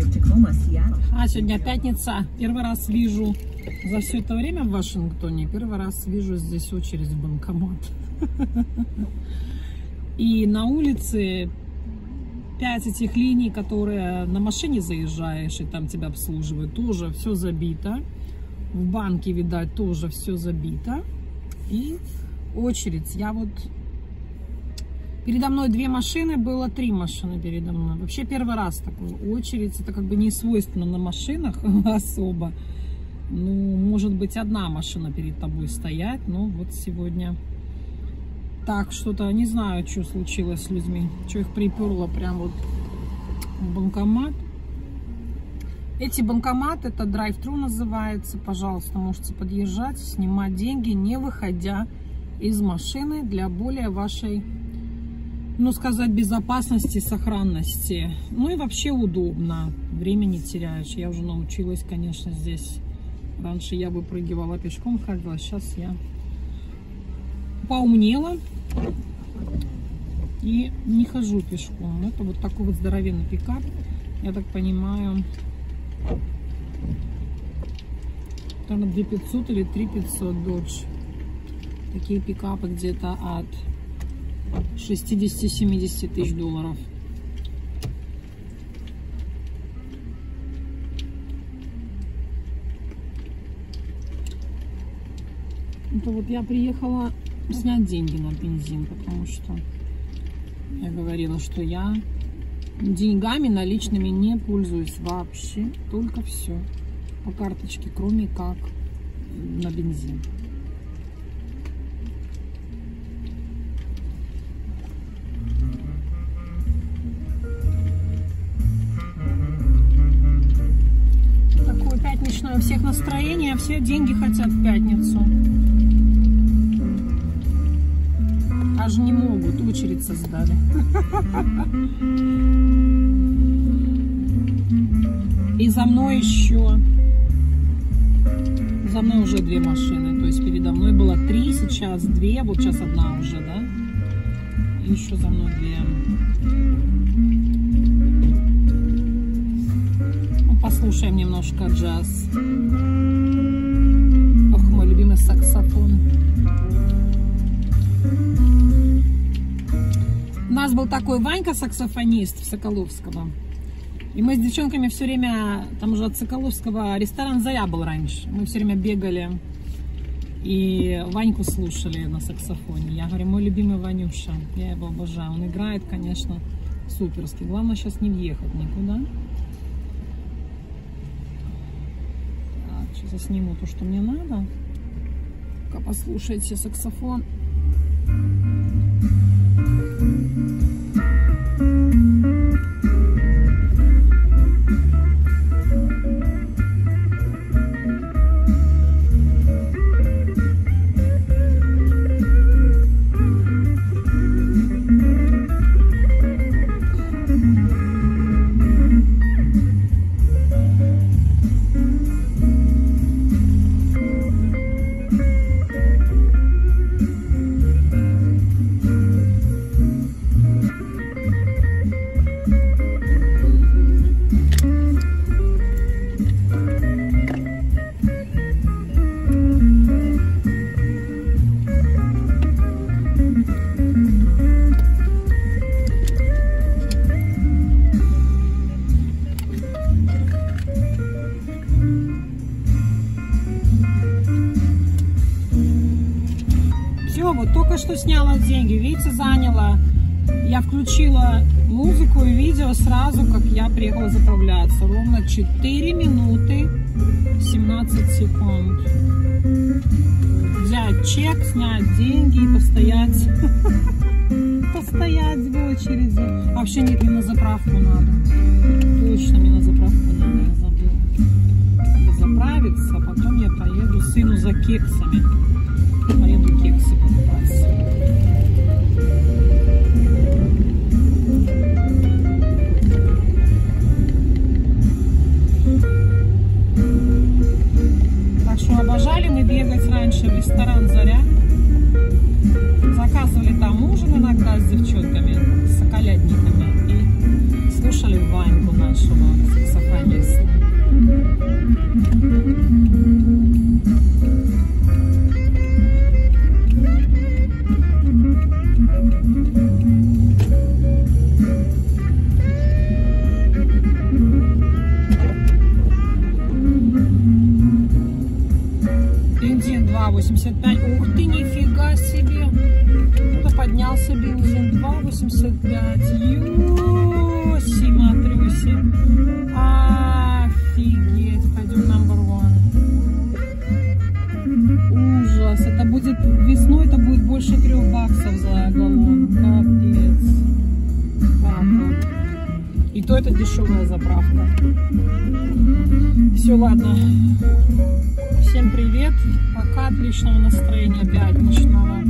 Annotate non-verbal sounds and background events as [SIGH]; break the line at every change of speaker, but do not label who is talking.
5 Tacoma, Seattle.
А, сегодня пятница. Первый раз вижу за все это время в Вашингтоне, первый раз вижу здесь очередь в банкомат. И на улице пять этих линий, которые на машине заезжаешь, и там тебя обслуживают, тоже все забито. В банке, видать, тоже все забито. И очередь. Я вот... Передо мной две машины, было три машины передо мной. Вообще первый раз такой очередь. Это как бы не свойственно на машинах [LAUGHS] особо. Ну, может быть, одна машина перед тобой стоять. Но вот сегодня так что-то, не знаю, что случилось с людьми. Что их приперло прям вот в банкомат. Эти банкоматы, это драйв-тру называется. Пожалуйста, можете подъезжать, снимать деньги, не выходя из машины для более вашей, ну сказать, безопасности, сохранности. Ну и вообще удобно. Время не теряешь. Я уже научилась, конечно, здесь. Раньше я выпрыгивала пешком, ходила. Сейчас я поумнела и не хожу пешком. Это вот такой вот здоровенный пикап. Я так понимаю, там 2500 или 3500 Dodge. Такие пикапы где-то от 60-70 тысяч долларов. Это вот я приехала снять деньги на бензин, потому что я говорила, что я деньгами наличными не пользуюсь вообще, только все по карточке, кроме как на бензин. Пятничное у всех настроение, все деньги хотят в пятницу. Аж не могут, очередь создали. И за мной еще, за мной уже две машины, то есть передо мной было три, сейчас две, вот сейчас одна уже, да? И еще за мной две. Послушаем немножко джаз. Ох, мой любимый саксофон. У нас был такой Ванька, саксофонист в Соколовского. И мы с девчонками все время, там уже от Соколовского ресторан Заря был раньше. Мы все время бегали и Ваньку слушали на саксофоне. Я говорю, мой любимый Ванюша, я его обожаю. Он играет, конечно, суперски. Главное сейчас не въехать никуда. Так, сейчас я сниму то, что мне надо. Пока послушайте саксофон. Все, вот только что сняла деньги, видите, заняла. Я включила музыку и видео сразу, как я приехала заправляться. Ровно 4 минуты 17 секунд. Взять чек, снять деньги и постоять. [LAUGHS] Постоять в очереди. Вообще нет, мне на заправку надо. Точно мне на заправку надо, я забыла. Заправиться, а потом я поеду сыну за кексами. Поеду 2,85. Ух ты, нифига себе. Кто поднялся бензин? 2,85. Ёси, матрюси. Офигеть. Пойдем number one. Ужас. Это будет весной, это будет больше трех баксов за галлон. Капец. Папа. И то это дешевая заправка. Все, ладно. Отличного настроения пятничного.